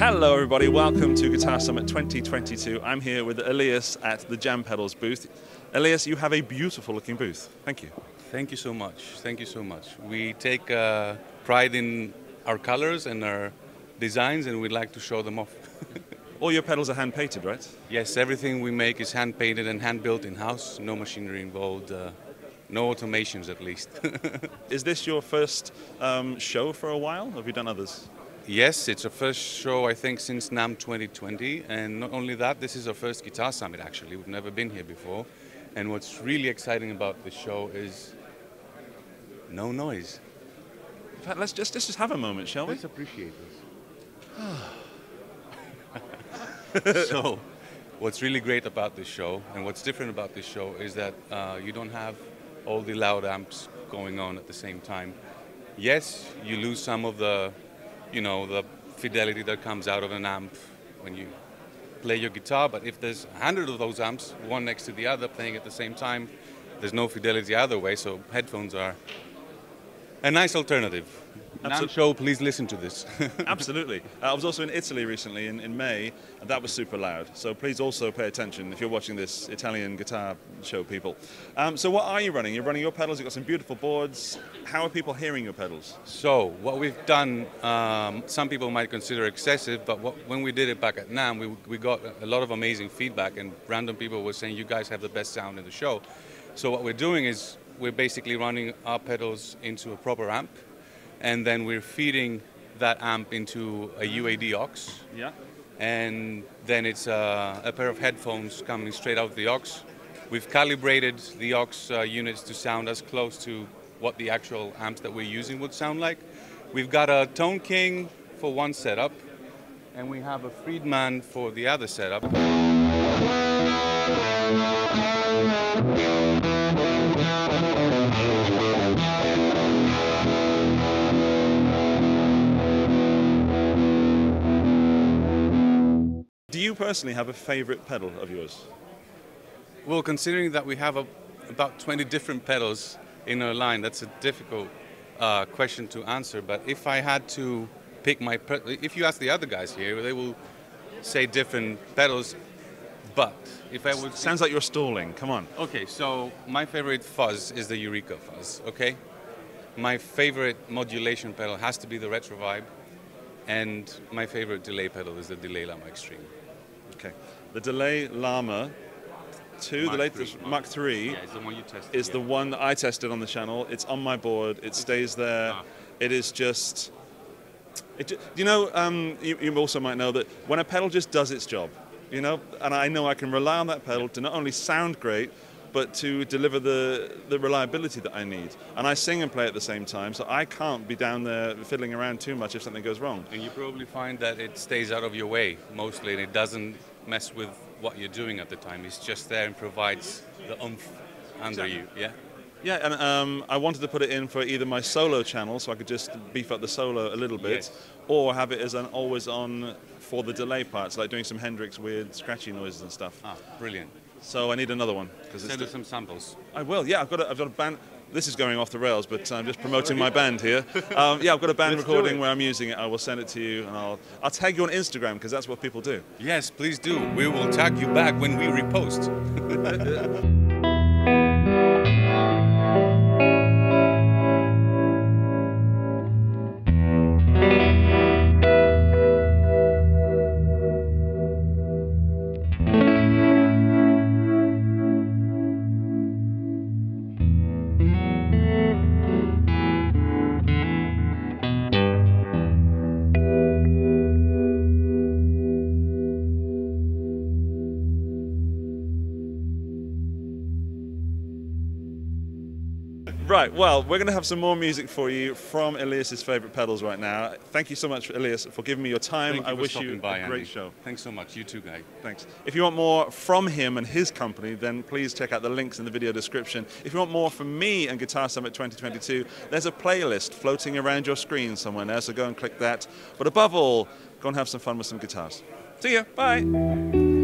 everybody. Welcome to Guitar Summit 2022. I'm here with Ilias at the Jam Pedals booth. Ilias, you have a beautiful looking booth. Thank you. Thank you so much. Thank you so much. We take uh, pride in our colors and our designs, and we'd like to show them off. All your pedals are hand painted, right? yes, everything we make is hand painted and hand built in house. No machinery involved. Uh, no automations, at least. Is this your first um, show for a while? Or have you done others? Yes, it's our first show, I think, since NAMM 2020. And not only that, this is our first guitar summit, actually. We've never been here before. And what's really exciting about the show is no noise. In fact, let's just, let's just have a moment, shall we? Let's appreciate this. so, what's really great about this show and what's different about this show is that uh, you don't have all the loud amps going on at the same time. Yes, you lose some of the, you know, the fidelity that comes out of an amp when you play your guitar, but if there's a hundred of those amps, one next to the other, playing at the same time, there's no fidelity either way, so headphones are a nice alternative. NAMM show, please listen to this. Absolutely. Uh, I was also in Italy recently in, in May, and that was super loud. So please also pay attention if you're watching this Italian guitar show, people. Um, so what are you running? You're running your pedals. You've got some beautiful boards. How are people hearing your pedals? So what we've done, um, some people might consider excessive, but what, when we did it back at NAMM, we, we got a lot of amazing feedback, and random people were saying, "You guys have the best sound in the show." So what we're doing is we're basically running our pedals into a proper amp, and then we're feeding that amp into a UAD OX, Yeah. and then it's a, a pair of headphones coming straight out of the OX. We've calibrated the OX uh, units to sound as close to what the actual amps that we're using would sound like. We've got a Tone King for one setup, and we have a Friedman for the other setup. Do you personally have a favorite pedal of yours? Well, considering that we have a, about 20 different pedals in our line, that's a difficult uh, question to answer. But if I had to pick my, pe- if you ask the other guys here, they will say different pedals. But if I would, Sounds like you're stalling. Come on. okay, so my favorite fuzz is the Eureka fuzz. Okay, my favorite modulation pedal has to be the Retro Vibe, and my favorite delay pedal is the Delay Llama Extreme. Okay. The Delay Llama 2, the latest III. Mark 3, Yeah, it's the one you tested. is yeah. the one that I tested on the channel. It's on my board. It stays there. Ah. It is just. It, you know, um, you, you also might know that when a pedal just does its job, you know, and I know I can rely on that pedal to not only sound great, but to deliver the, the reliability that I need. And I sing and play at the same time, so I can't be down there fiddling around too much if something goes wrong. And you probably find that it stays out of your way mostly, and it doesn't mess with what you're doing at the time. It's just there and provides the oomph under Exactly. you. Yeah. Yeah, and um, I wanted to put it in for either my solo channel, so I could just beef up the solo a little bit, Yes. or have it as an always on for the delay parts, like doing some Hendrix weird scratchy noises and stuff. Ah, brilliant. So I need another one because Send us some samples. I will. Yeah, I've got a, I've got a band. This is going off the rails, but I'm just promoting my band here. Um, yeah, I've got a band Let's recording where I'm using it. I will send it to you, and I'll I'll tag you on Instagram because that's what people do. Yes, please do. We will tag you back when we repost. Right. Well, we're going to have some more music for you from Ilias's favorite pedals right now. Thank you so much, Ilias, for giving me your time. Thank you I wish you by, a great Andy. show. Thanks so much. You too, guy. Thanks. If you want more from him and his company, then please check out the links in the video description. If you want more from me and Guitar Summit 2022, there's a playlist floating around your screen somewhere now, so go and click that. But above all, go and have some fun with some guitars. See ya. Bye.